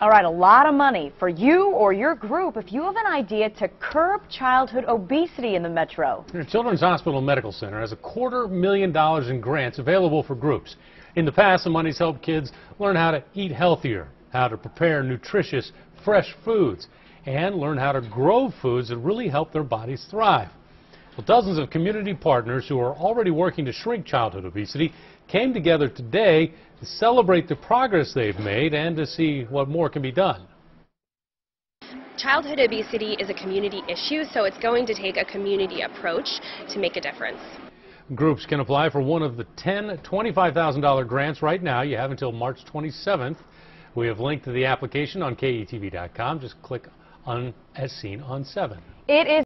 All right, a lot of money for you or your group if you have an idea to curb childhood obesity in the metro. The Children's Hospital Medical Center has a quarter million dollars in grants available for groups. In the past, the money's helped kids learn how to eat healthier, how to prepare nutritious, fresh foods, and learn how to grow foods that really help their bodies thrive. Well, dozens of community partners who are already working to shrink childhood obesity came together today to celebrate the progress they've made and to see what more can be done. Childhood obesity is a community issue, so it's going to take a community approach to make a difference. Groups can apply for one of the 10 $25,000 grants right now. You have until March 27th. We have linked to the application on KETV.com. Just click on as seen on 7. It is